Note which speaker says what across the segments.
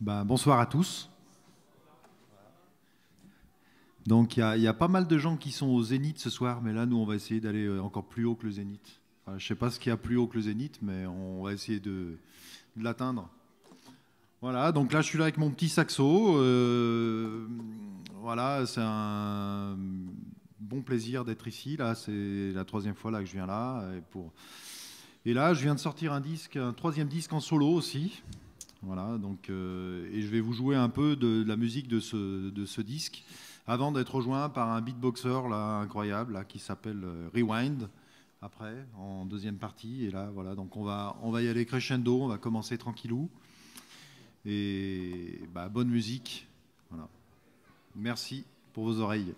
Speaker 1: Ben, bonsoir à tous. Donc il y, a pas mal de gens qui sont au Zénith ce soir, mais là nous on va essayer d'aller euh, encore plus haut que le Zénith. je ne sais pas ce qu'il y a plus haut que le Zénith, mais on va essayer de, l'atteindre. Voilà, donc là je suis là avec mon petit saxo. Euh, voilà, c'est un bon plaisir d'être ici. Là, c'est la troisième fois là que je viens là. Et, pour... et là, je viens de sortir un disque, un troisième disque en solo aussi. Voilà, donc, euh, et je vais vous jouer un peu de, la musique de ce, de ce disque avant d'être rejoint par un beatboxer là, incroyable là, qui s'appelle euh, Rewind après, en deuxième partie. Et là, voilà, donc on va, on va y aller crescendo, on va commencer tranquillou. Et bah, bonne musique. Voilà. Merci pour vos oreilles.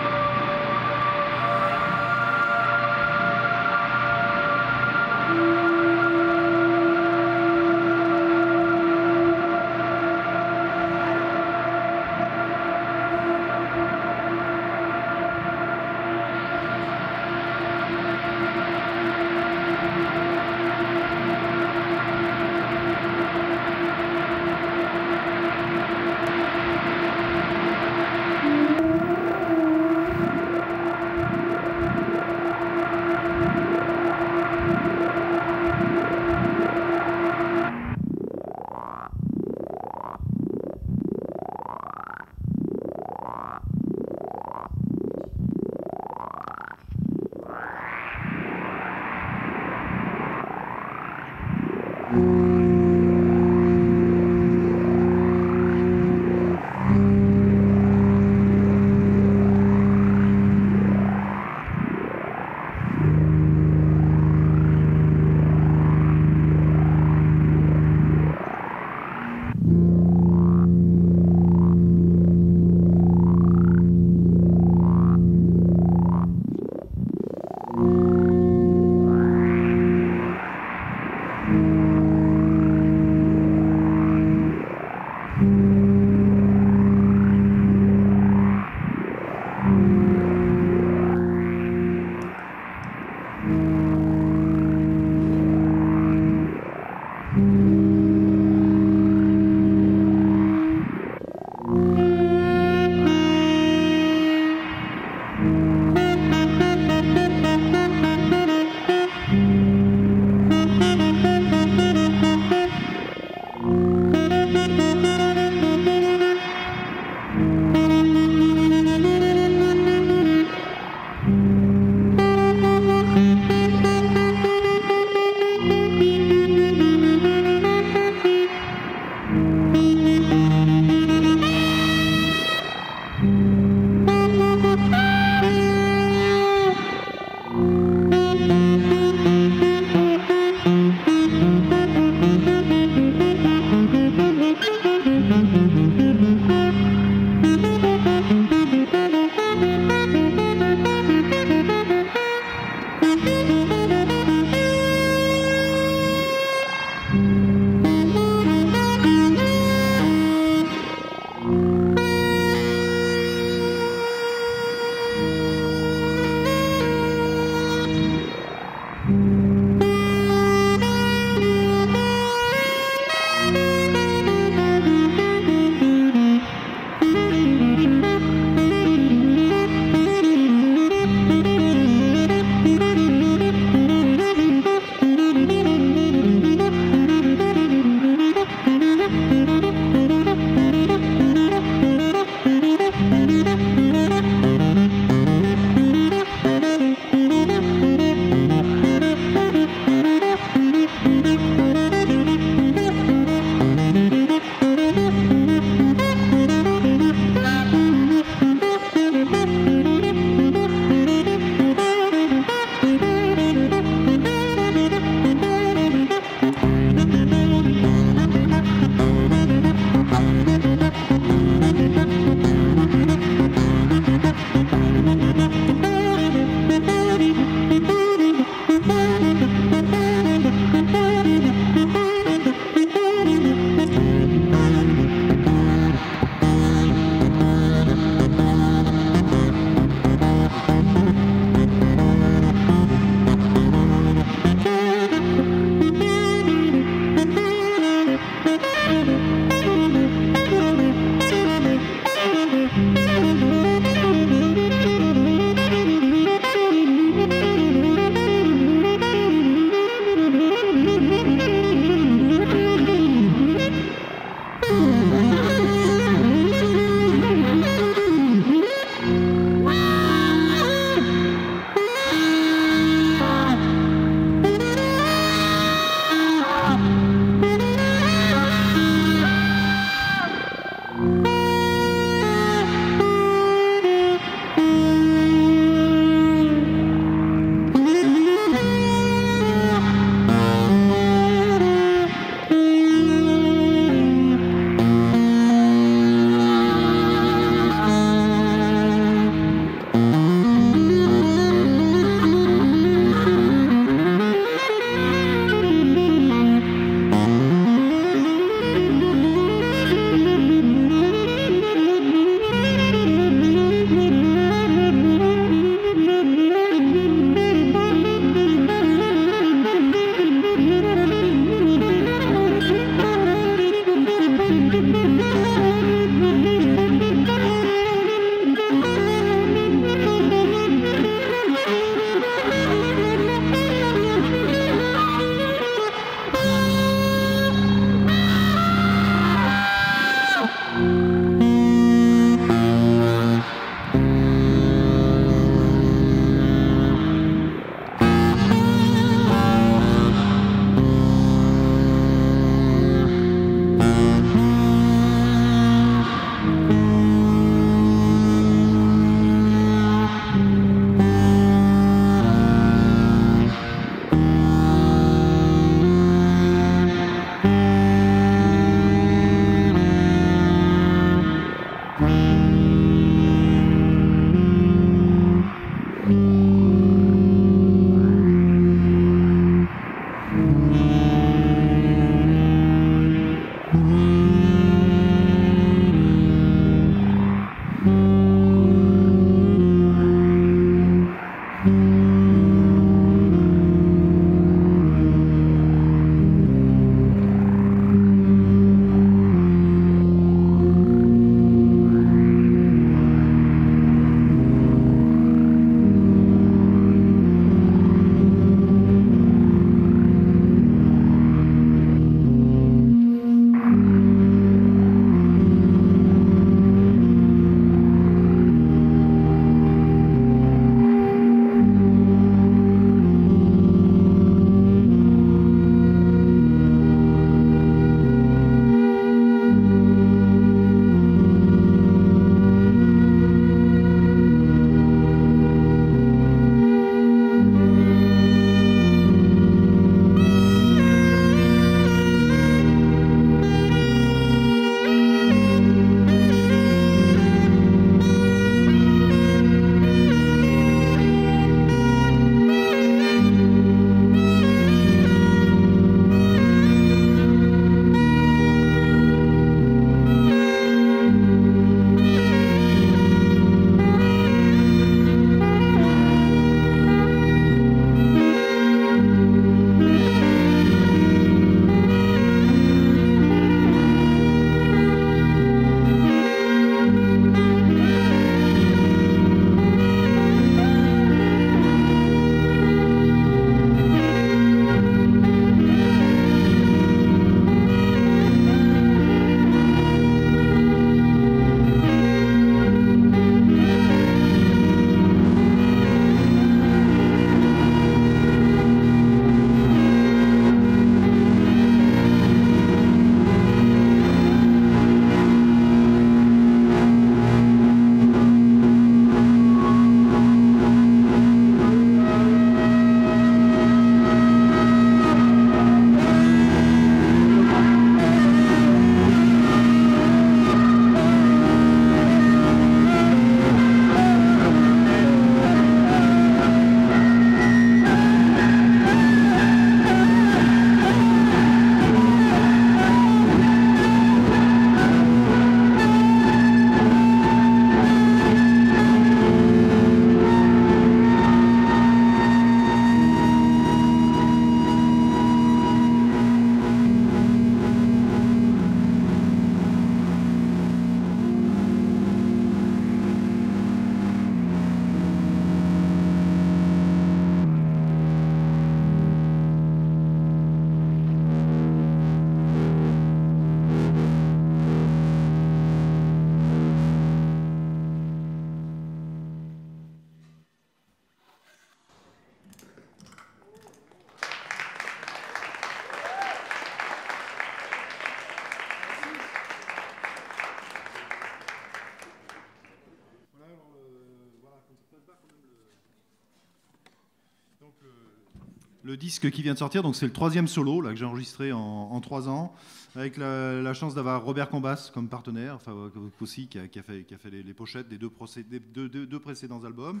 Speaker 1: Le disque qui vient de sortir, donc c'est le troisième solo là, que j'ai enregistré en, trois ans, avec la, chance d'avoir Robert Combas comme partenaire, enfin aussi qui a, fait, qui a fait les, pochettes des, deux, précédents albums.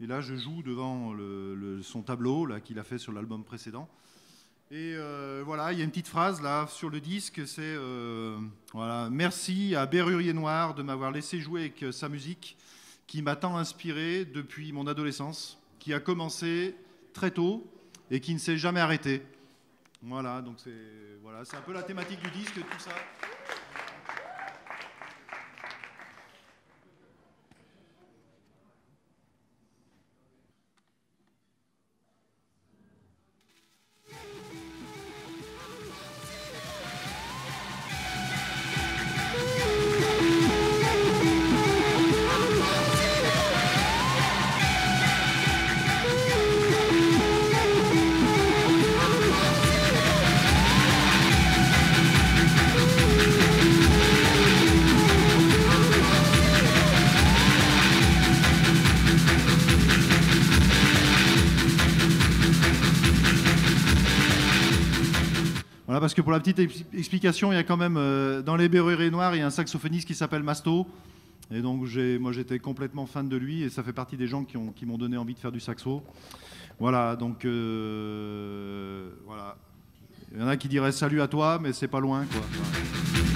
Speaker 1: Et là, je joue devant son tableau là qu'il a fait sur l'album précédent. Et euh, voilà, il y a une petite phrase là sur le disque, c'est euh, voilà, merci à Berrurier Noir de m'avoir laissé jouer avec euh, sa musique, qui m'a tant inspiré depuis mon adolescence, qui a commencé très tôt et qui ne s'est jamais arrêté. Voilà, donc c'est voilà, un peu la thématique du disque, tout ça. Parce que pour la petite explication, il y a quand même euh, dans les Berruriers Noirs, il y a un saxophoniste qui s'appelle Masto. Et donc moi j'étais complètement fan de lui et ça fait partie des gens qui, qui m'ont donné envie de faire du saxo. Voilà, donc euh, voilà. Il y en a qui diraient salut à toi, mais c'est pas loin quoi.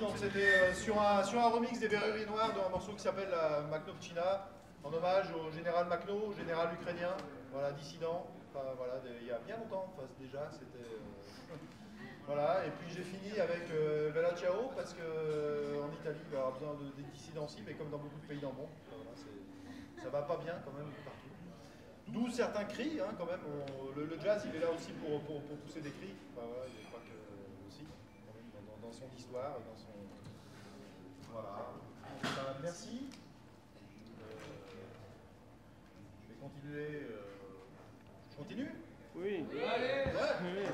Speaker 2: Donc c'était sur, un, sur un remix des Verreries Noires d'un morceau qui s'appelle la Maknovchina, en hommage au général Makno, général ukrainien, voilà, dissident. Voilà, il y a bien longtemps, déjà, c'était. Voilà, et puis j'ai fini avec euh, Bella Ciao parce qu'en en Italie, il va y avoir besoin de, des dissidents aussi, mais comme dans beaucoup de pays dans le monde, ça va pas bien quand même partout. D'où certains cris, hein, quand même. le, jazz, il est là aussi pour, pour, pousser des cris je crois que aussi, dans, son histoire, dans son. Voilà. merci. Euh, je vais continuer. Euh, je continue?
Speaker 3: Oui. Allez. Ouais.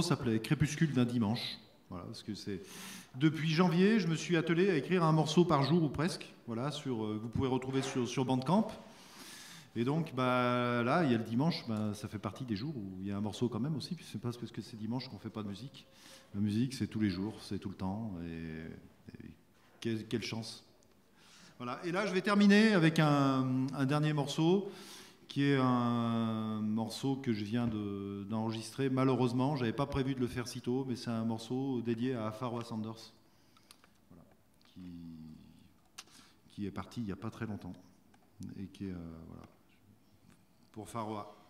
Speaker 1: S'appelait Crépuscule d'un dimanche. Voilà, parce que c'est depuis janvier, je me suis attelé à écrire un morceau par jour ou presque. Voilà, sur euh, vous pouvez retrouver sur, sur Bandcamp. Et donc, bah, là, il y a le dimanche, bah, ça fait partie des jours où il y a un morceau quand même aussi, puis c'est pas parce que c'est dimanche qu'on fait pas de musique. La musique, c'est tous les jours, c'est tout le temps, et, quelle, chance. Voilà. Et là, je vais terminer avec un dernier morceau qui est un morceau que je viens d'enregistrer. Malheureusement, je n'avais pas prévu de le faire si tôt, mais c'est un morceau dédié à Farwa Sanders, qui, qui, est parti il n'y a pas très longtemps. et qui est euh, voilà, pour Faroa.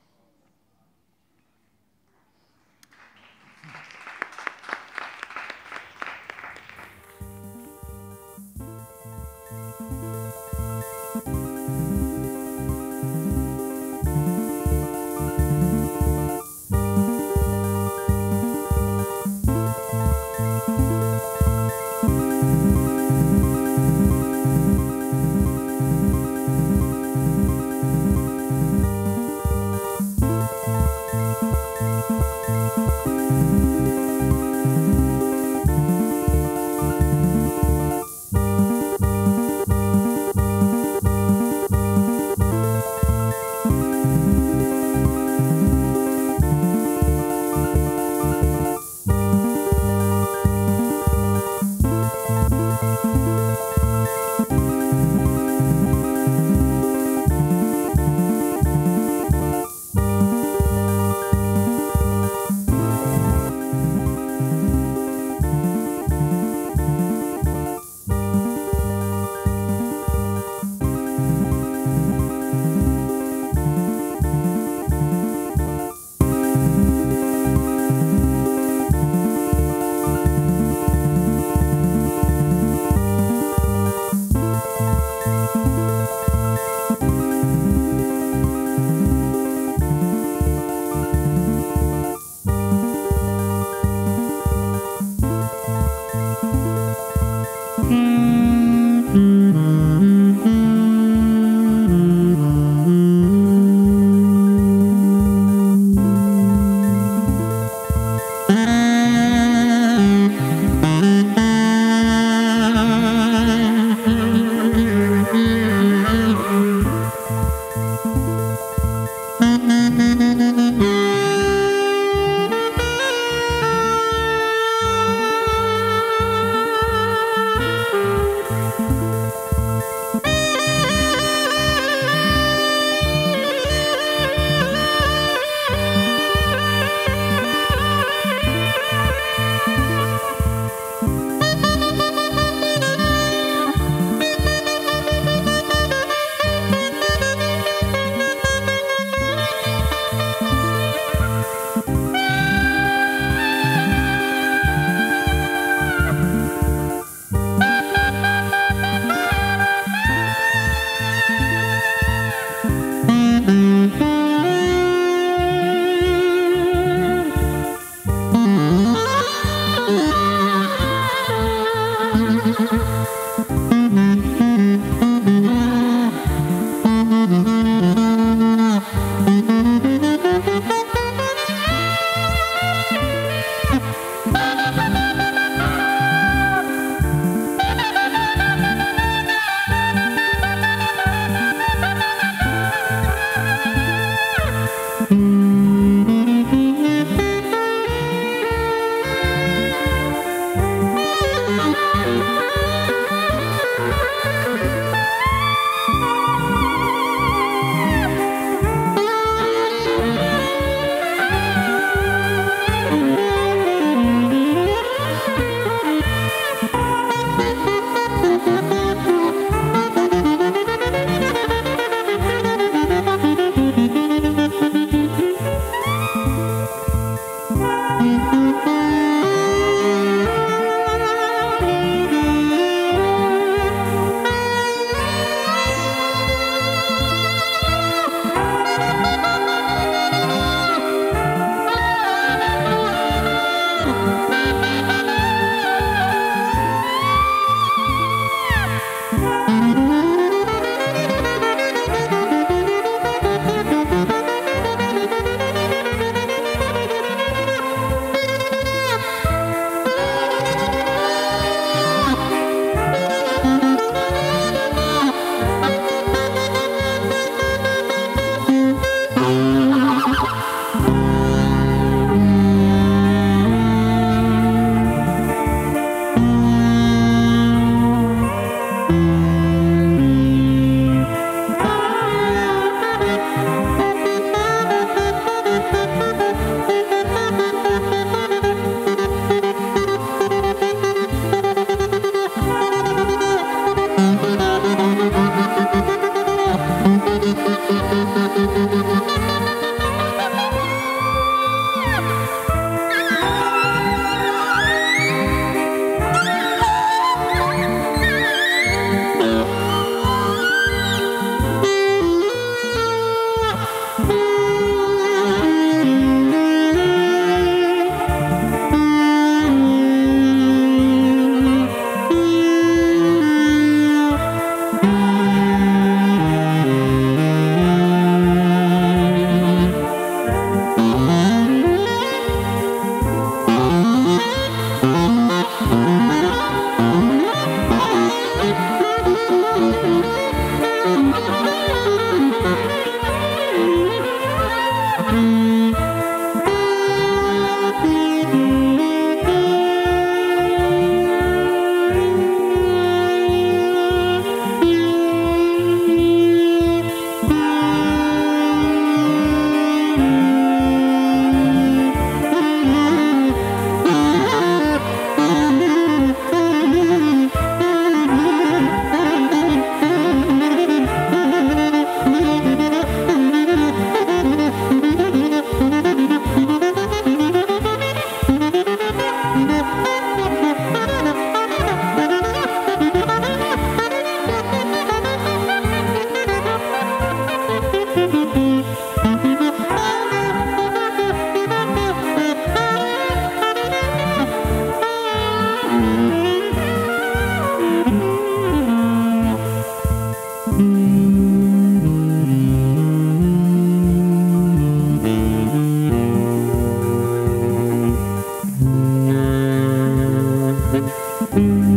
Speaker 4: you.